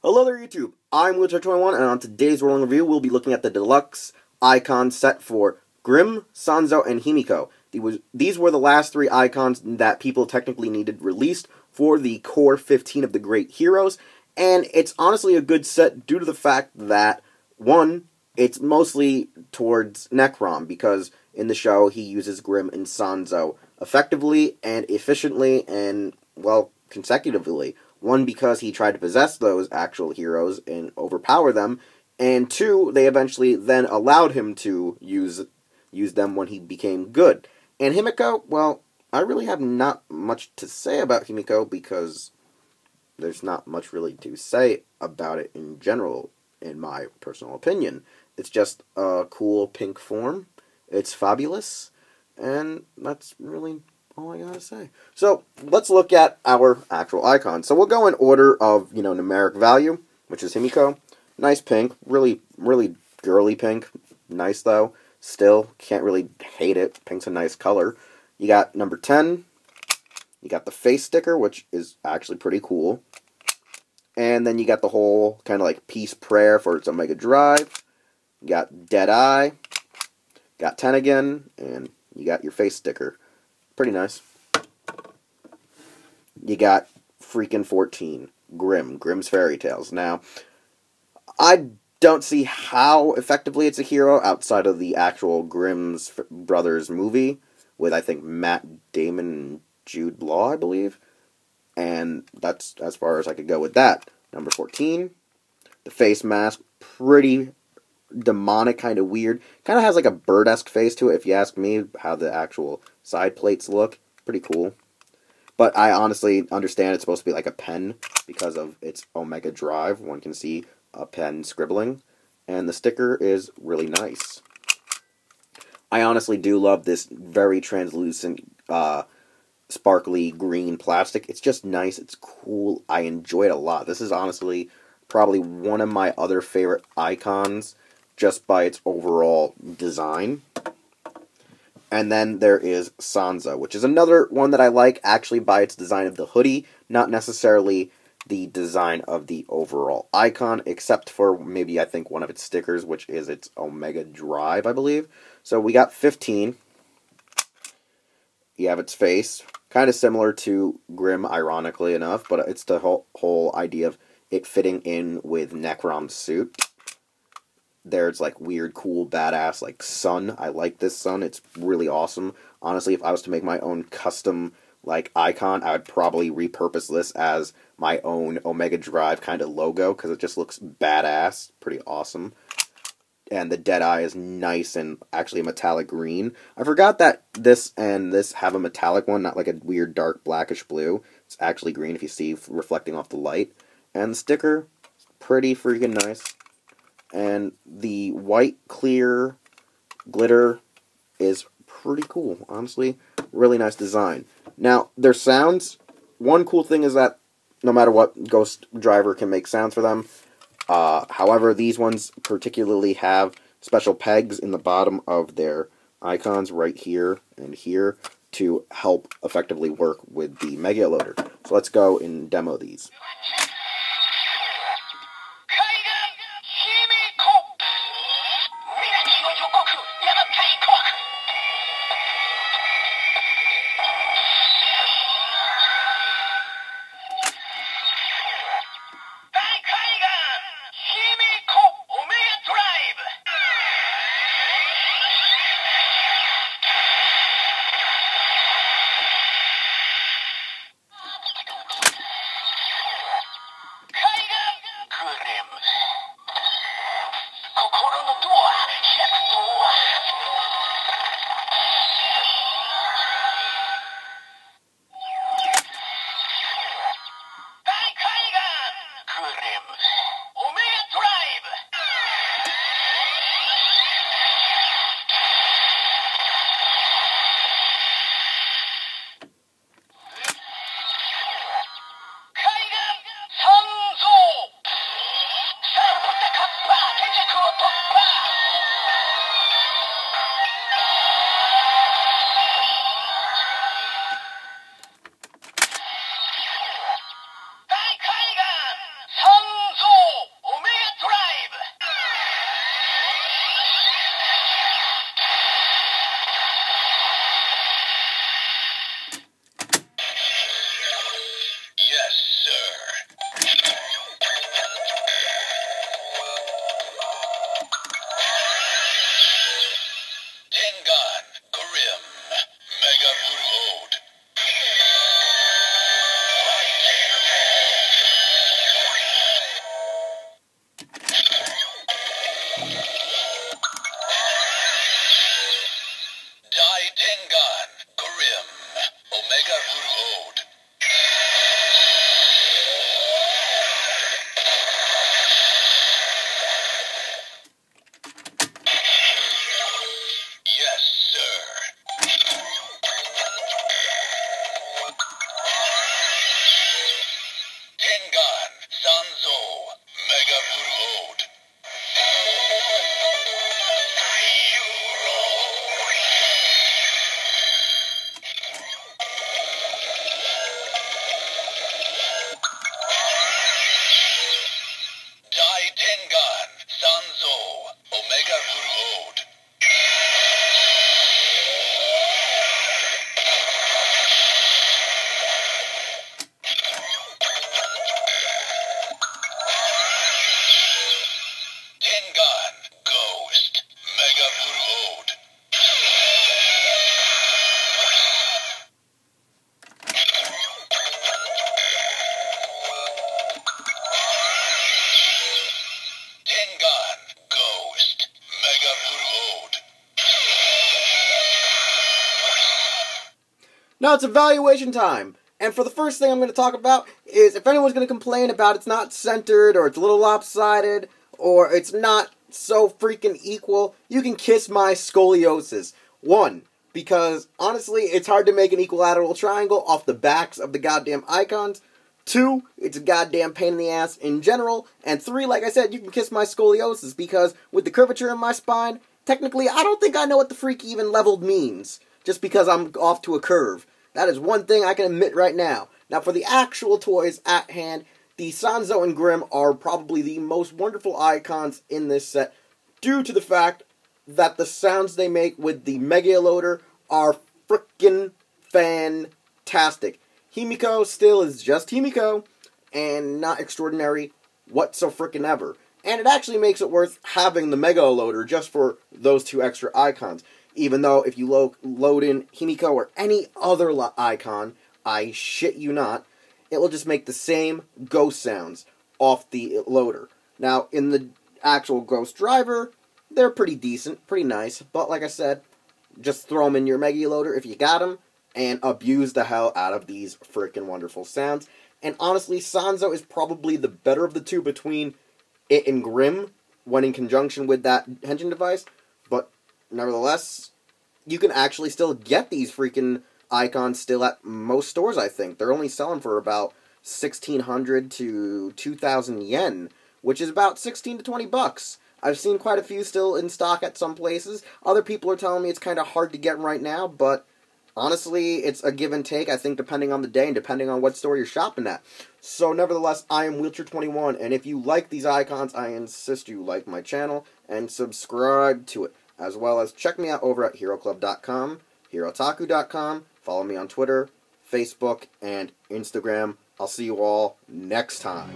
Hello there, YouTube. I'm Wheelchair21, and on today's Rolling Review, we'll be looking at the deluxe Eyecon set for Grimm, Sanzo, and Himiko. These were the last three Eyecons that people technically needed released for the core 15 of the Great Heroes, and it's honestly a good set due to the fact that, one, it's mostly towards Necrom, because in the show he uses Grimm and Sanzo effectively and efficiently and, well, consecutively. One, because he tried to possess those actual heroes and overpower them, and two, they eventually then allowed him to use use them when he became good. And Himiko, well, I really have not much to say about Himiko because there's not much really to say about it in general, in my personal opinion. It's just a cool pink form. It's fabulous, and that's really all I gotta say. So let's look at our actual Eyecon. So we'll go in order of you know numeric value, which is Himiko. Nice pink, really really girly pink. Nice though. Still can't really hate it. Pink's a nice color. You got number ten. You got the face sticker, which is actually pretty cool. And then you got the whole kind of like peace prayer for its Omega Drive. You got Dead Eye. Got 10 again, and you got your face sticker. Pretty nice. You got freaking 14. Grimm. Grimm's Fairy Tales. Now, I don't see how effectively it's a hero outside of the actual Grimm's Brothers movie with, I think, Matt Damon and Jude Law, I believe. And that's as far as I could go with that. Number 14. The face mask. Pretty demonic, kind of weird. Kind of has like a bird-esque face to it, if you ask me, how the actual side plates look. Pretty cool. But I honestly understand it's supposed to be like a pen because of its Omega Drive. One can see a pen scribbling. And the sticker is really nice. I honestly do love this very translucent, uh, sparkly green plastic. It's just nice. It's cool. I enjoy it a lot. This is honestly probably one of my other favorite Eyecons just by its overall design. And then there is Sanzo, which is another one that I like actually by its design of the hoodie, not necessarily the design of the overall Eyecon, except for maybe I think one of its stickers, which is its Omega Drive, I believe. So we got 15. You have its face, kind of similar to Grimm, ironically enough, but it's the whole, whole idea of it fitting in with Necrom's suit there's like weird, cool, badass like sun. I like this sun. It's really awesome. Honestly, if I was to make my own custom like Eyecon, I would probably repurpose this as my own Omega Drive kind of logo because it just looks badass, pretty awesome. And the dead eye is nice and actually a metallic green. I forgot that this and this have a metallic one, not like a weird dark blackish blue. It's actually green if you see reflecting off the light. And the sticker, pretty freaking nice and the white clear glitter is pretty cool honestly. Really nice design. Now their sounds one cool thing is that no matter what ghost driver can make sounds for them. Uh, however these ones particularly have special pegs in the bottom of their Eyecons right here and here to help effectively work with the Mega Ulorder. So let's go and demo these Now it's evaluation time. And for the first thing I'm going to talk about is if anyone's going to complain about it's not centered or it's a little lopsided or it's not so freaking equal, you can kiss my scoliosis. One, because honestly, it's hard to make an equilateral triangle off the backs of the goddamn icons. Two, it's a goddamn pain in the ass in general. And three, like I said, you can kiss my scoliosis because with the curvature in my spine, technically, I don't think I know what the freak even leveled means just because I'm off to a curve. That is one thing I can admit right now. Now, for the actual toys at hand, the Sanzo and Grimm are probably the most wonderful Eyecons in this set due to the fact that the sounds they make with the Mega Ulorder are freaking fantastic. Himiko still is just Himiko and not extraordinary whatso freaking ever. And it actually makes it worth having the Mega Ulorder just for those two extra Eyecons. Even though if you lo- load in Himiko or any other lo- Eyecon, I shit you not, it will just make the same ghost sounds off the loader. Now, in the actual Ghost Driver, they're pretty decent, pretty nice. But like I said, just throw them in your Mega Ulorder if you got them, and abuse the hell out of these freaking wonderful sounds. And honestly, Sanzo is probably the better of the two between it and Grimm when in conjunction with that Henshin device. But nevertheless, you can actually still get these freaking Eyecons still at most stores, I think. They're only selling for about 1600 to 2000 yen, which is about 16 to 20 bucks. I've seen quite a few still in stock at some places. Other people are telling me it's kind of hard to get right now, but honestly, it's a give and take, I think, depending on the day and depending on what store you're shopping at. So, nevertheless, I am Wheelchair21, and if you like these Eyecons, I insist you like my channel and subscribe to it, as well as check me out over at HeroClub.com, HeroTaku.com, follow me on Twitter, Facebook, and Instagram. I'll see you all next time.